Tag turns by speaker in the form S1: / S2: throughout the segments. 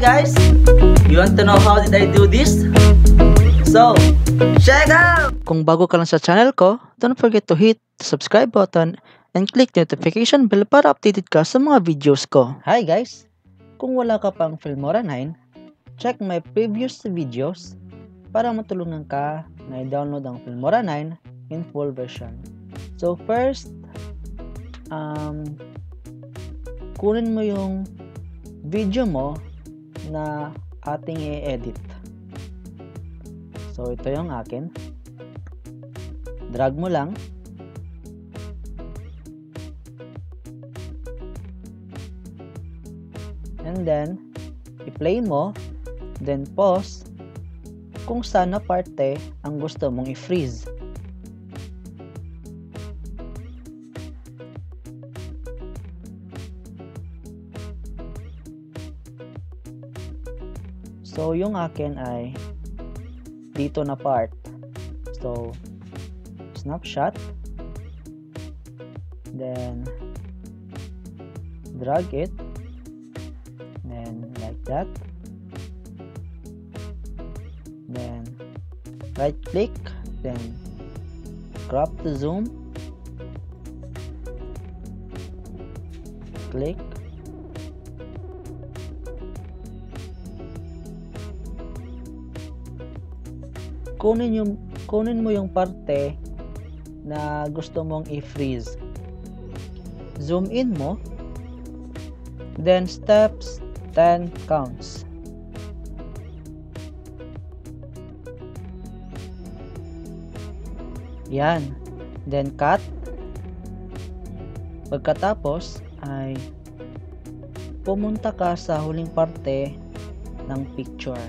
S1: You want to know how did I do this? So, check out!
S2: Kung bago ka lang sa channel ko, don't forget to hit the subscribe button and click notification bell para updated ka sa mga videos ko. Hi guys! Kung wala ka pang Filmora 9, check my previous videos para matulungan ka na i-download ang Filmora 9 in full version. So first, um, kunin mo yung video mo na ating i-edit. So, ito yung akin. Drag mo lang. And then, i-play mo. Then, pause kung saan na parte ang gusto mong i-freeze. So, yung akin ay dito na part. So, snapshot. Then, drag it. Then, like that. Then, right click. Then, crop the zoom. Click. Kunin yung kunin mo yung parte na gusto mong i-freeze. Zoom in mo. Then steps 10 counts. Yan. Then cut. Pagkatapos ay pumunta ka sa huling parte ng picture.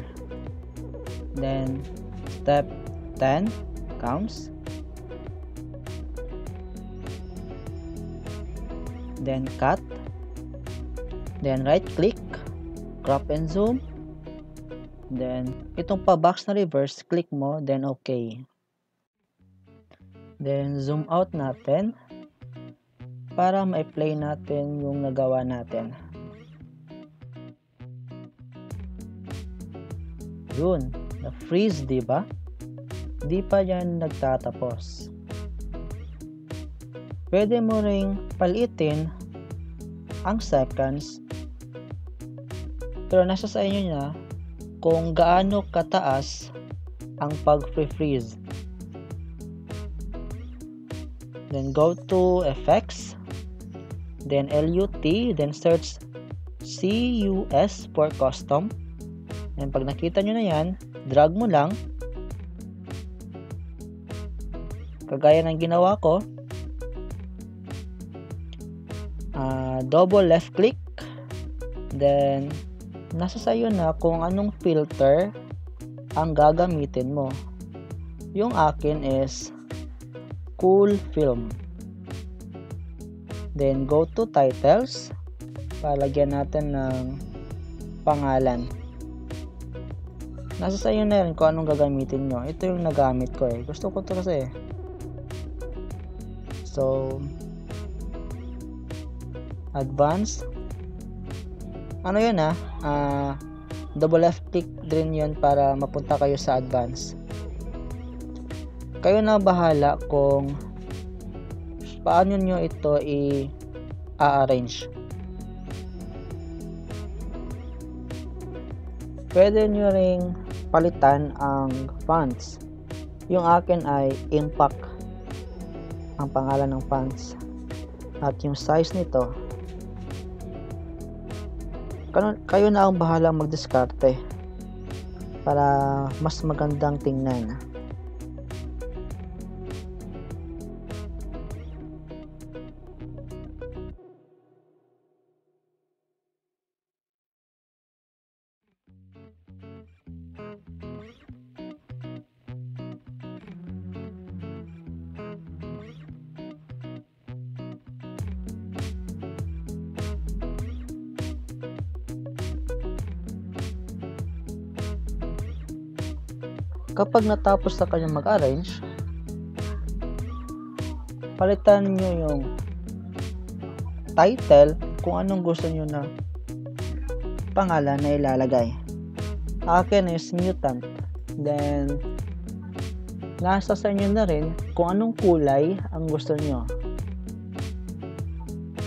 S2: Then Step 10 counts. Then cut. Then right click, crop and zoom. Then itong pa-box na reverse, click mo, then okay. Then zoom out natin para ma-play natin yung nagawa natin. Yun na-freeze, di ba? Di pa yan nagtatapos. Pwede mo ring palitin ang seconds pero nasa sa inyo na kung gaano kataas ang pag-freeze. Then go to effects, then LUT, then search CUS for custom. And pag nakita nyo na yan, drag mo lang. Kagaya ng ginawa ko. Uh, double left click. Then nasa sayo na kung anong filter ang gagamitin mo. Yung akin is cool film. Then go to titles. Palagyan natin ng pangalan nasa sa inyo na rin kung anong gagamitin nyo. Ito yung nagamit ko eh. Gusto ko to kasi. So, advance. Ano yun ah? Uh, double left click din yun para mapunta kayo sa advance. Kayo na bahala kung paano nyo ito i-arrange. Pwede nyo ring palitan ang fonts. Yung akin ay impact ang pangalan ng fonts. At yung size nito kayo na ang bahala magdiskarte para mas magandang tingnan. Kapag natapos na kanya mag-arrange, palitan nyo yung title kung anong gusto nyo na pangalan na ilalagay. Akin is mutant. Then, nasa sa inyo na rin kung anong kulay ang gusto nyo.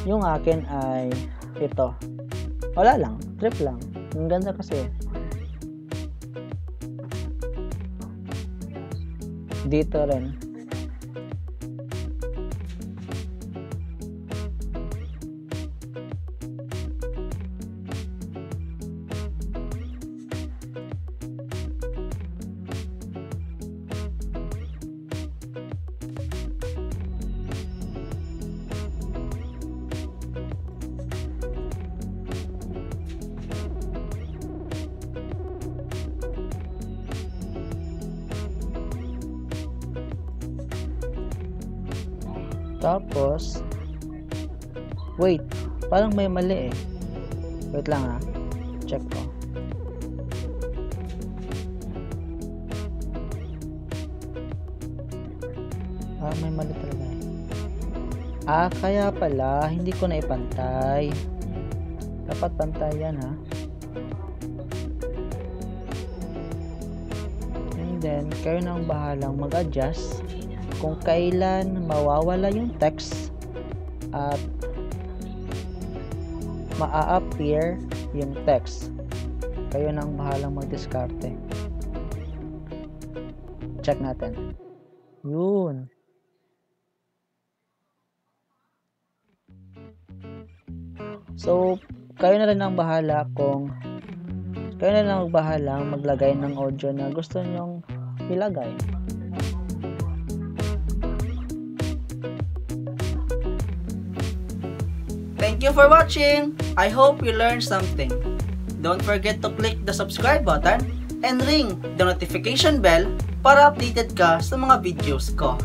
S2: Yung akin ay ito. Wala lang. Trip lang. Ang ganda kasi. Dito rin. Tapos, wait, parang may mali eh. Wait lang ha. Check ko. Ah, may mali talaga. Ah, kaya pala, hindi ko na ipantay. Dapat pantay yan ha. And then, kayo na ang bahalang mag-adjust kung kailan mawawala yung text at maa-appear yung text. Kayo nang bahalang mag-diskarte. Check natin. Yun. So, kayo na rin ang bahala kung kayo na lang ang bahala maglagay ng audio na gusto nyong ilagay.
S1: You for watching! I hope you learned something. Don't forget to click the subscribe button and ring the notification bell para updated ka sa mga videos ko.